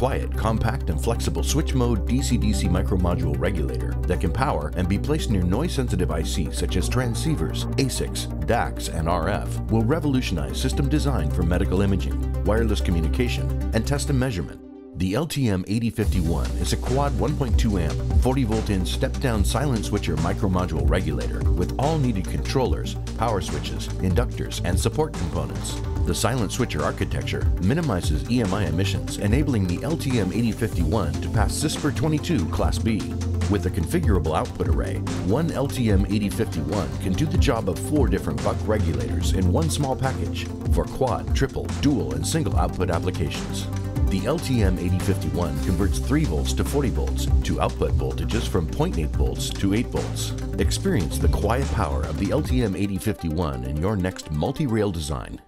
quiet, compact, and flexible switch mode DC-DC micromodule regulator that can power and be placed near noise-sensitive ICs such as transceivers, ASICs, DACs, and RF will revolutionize system design for medical imaging, wireless communication, and test and measurement. The LTM8051 is a quad 1.2 amp, 40 volt in step down silent switcher micromodule regulator with all needed controllers, power switches, inductors, and support components. The silent switcher architecture minimizes EMI emissions, enabling the LTM8051 to pass CISPR 22 Class B. With a configurable output array, one LTM8051 can do the job of four different buck regulators in one small package for quad, triple, dual, and single output applications. The LTM8051 converts 3 volts to 40 volts to output voltages from 0.8 volts to 8 volts. Experience the quiet power of the LTM8051 in your next multi-rail design.